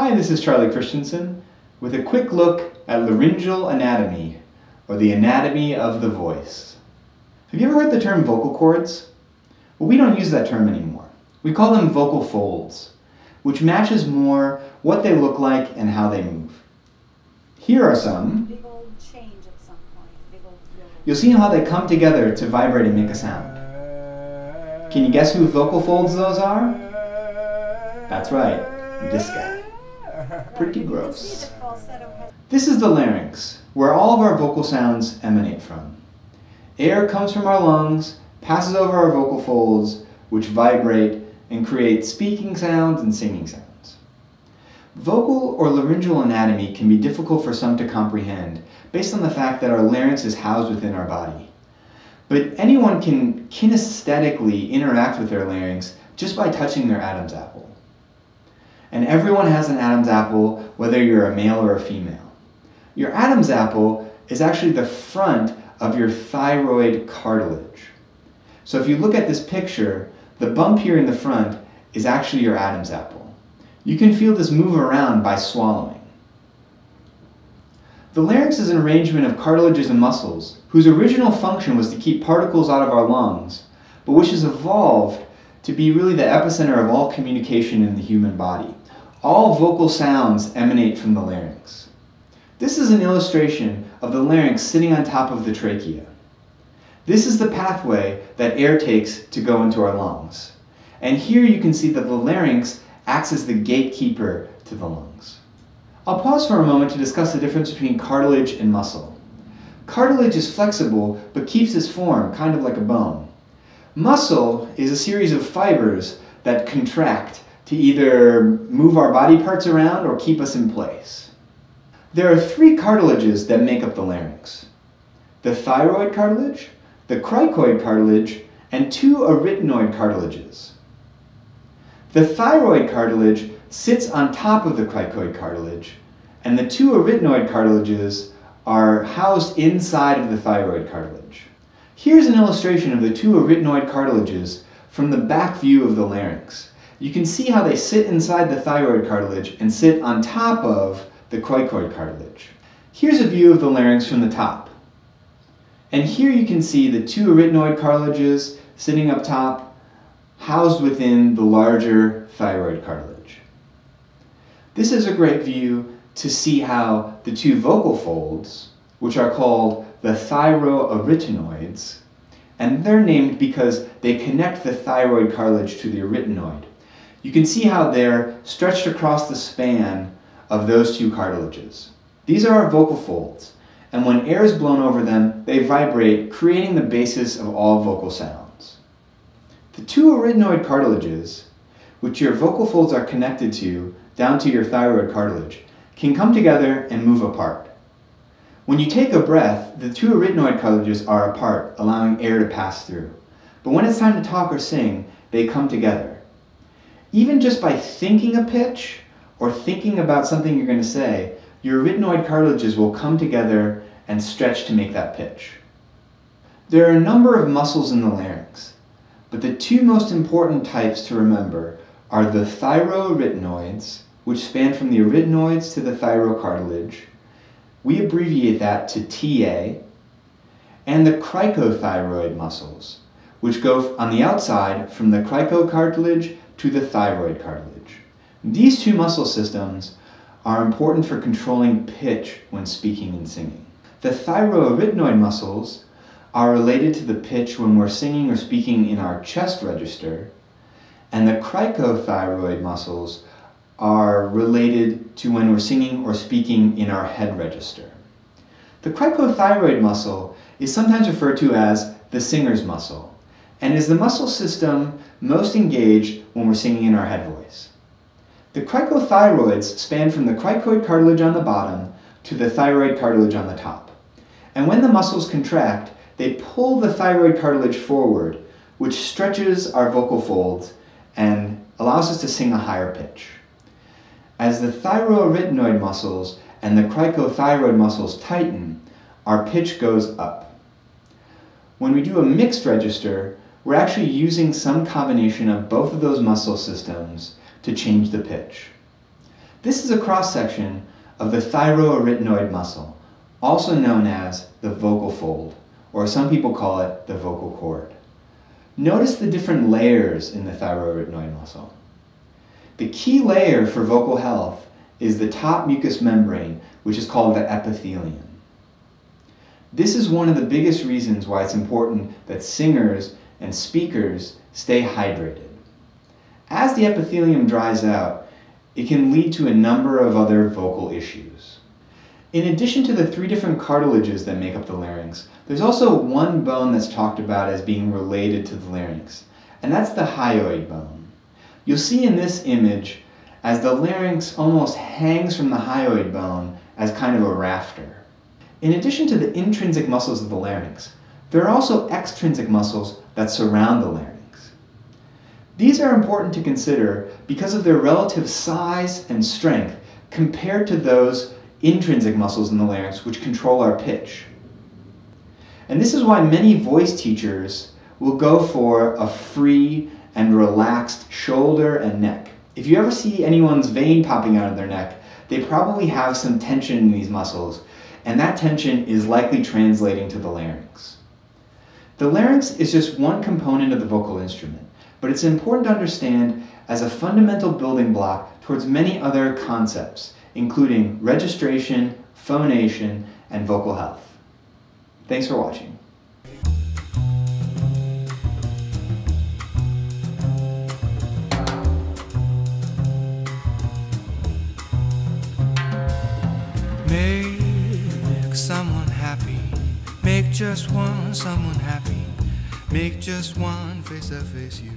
Hi, this is Charlie Christenson with a quick look at laryngeal anatomy, or the anatomy of the voice. Have you ever heard the term vocal cords? Well, we don't use that term anymore. We call them vocal folds, which matches more what they look like and how they move. Here are some. Big old change at some point. Big old, big old- You'll see how they come together to vibrate and make a sound. Can you guess whose vocal folds those are? That's right, this guy. Pretty You can see gross. the falsetto has This is the larynx, where all of our vocal sounds emanate from. Air comes from our lungs, passes over our vocal folds, which vibrate and create speaking sounds and singing sounds. Vocal or laryngeal anatomy can be difficult for some to comprehend based on the fact that our larynx is housed within our body. But anyone can kinesthetically interact with their larynx just by touching their Adam's apple. And everyone has an Adam's apple, whether you're a male or a female. Your Adam's apple is actually the front of your thyroid cartilage. So if you look at this picture, the bump here in the front is actually your Adam's apple. You can feel this move around by swallowing. The larynx is an arrangement of cartilages and muscles whose original function was to keep particles out of our lungs, but which has evolved to be really the epicenter of all communication in the human body. All vocal sounds emanate from the larynx. This is an illustration of the larynx sitting on top of the trachea. This is the pathway that air takes to go into our lungs. And here you can see that the larynx acts as the gatekeeper to the lungs. I'll pause for a moment to discuss the difference between cartilage and muscle. Cartilage is flexible but keeps its form, kind of like a bone. Muscle is a series of fibers that contract to either move our body parts around or keep us in place. There are three cartilages that make up the larynx the thyroid cartilage, the cricoid cartilage, and two arytenoid cartilages. The thyroid cartilage sits on top of the cricoid cartilage, and the two arytenoid cartilages are housed inside of the thyroid cartilage. Here's an illustration of the two arytenoid cartilages from the back view of the larynx. You can see how they sit inside the thyroid cartilage and sit on top of the cricoid cartilage. Here's a view of the larynx from the top. And here you can see the two arytenoid cartilages sitting up top, housed within the larger thyroid cartilage. This is a great view to see how the two vocal folds, which are called the thyroarytenoids, and they're named because they connect the thyroid cartilage to the arytenoid. You can see how they're stretched across the span of those two cartilages. These are our vocal folds, and when air is blown over them, they vibrate, creating the basis of all vocal sounds. The two arytenoid cartilages, which your vocal folds are connected to down to your thyroid cartilage, can come together and move apart. When you take a breath, the two arytenoid cartilages are apart, allowing air to pass through. But when it's time to talk or sing, they come together. Even just by thinking a pitch or thinking about something you're going to say, your arytenoid cartilages will come together and stretch to make that pitch. There are a number of muscles in the larynx, but the two most important types to remember are the thyroarytenoids, which span from the arytenoids to the thyrocartilage. We abbreviate that to TA, and the cricothyroid muscles, which go on the outside from the cricocartilage to the thyroid cartilage. These two muscle systems are important for controlling pitch when speaking and singing. The thyroarytenoid muscles are related to the pitch when we're singing or speaking in our chest register, and the cricothyroid muscles are related to when we're singing or speaking in our head register. The cricothyroid muscle is sometimes referred to as the singer's muscle and is the muscle system most engaged when we're singing in our head voice. The cricothyroids span from the cricoid cartilage on the bottom to the thyroid cartilage on the top. And when the muscles contract, they pull the thyroid cartilage forward, which stretches our vocal folds and allows us to sing a higher pitch. As the thyroarytenoid muscles and the cricothyroid muscles tighten, our pitch goes up. When we do a mixed register, we're actually using some combination of both of those muscle systems to change the pitch. This is a cross section of the thyroarytenoid muscle, also known as the vocal fold, or some people call it the vocal cord. Notice the different layers in the thyroarytenoid muscle. The key layer for vocal health is the top mucous membrane, which is called the epithelium. This is one of the biggest reasons why it's important that singers and speakers stay hydrated. As the epithelium dries out, it can lead to a number of other vocal issues. In addition to the three different cartilages that make up the larynx, there's also one bone that's talked about as being related to the larynx, and that's the hyoid bone. You'll see in this image as the larynx almost hangs from the hyoid bone as kind of a rafter. In addition to the intrinsic muscles of the larynx, there are also extrinsic muscles that surround the larynx. These are important to consider because of their relative size and strength compared to those intrinsic muscles in the larynx which control our pitch. And this is why many voice teachers will go for a free and relaxed shoulder and neck. If you ever see anyone's vein popping out of their neck, they probably have some tension in these muscles, and that tension is likely translating to the larynx. The larynx is just one component of the vocal instrument, but it's important to understand as a fundamental building block towards many other concepts, including registration, phonation, and vocal health. Thanks for watching. Just one someone happy. Make just one face to face you.